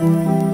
Música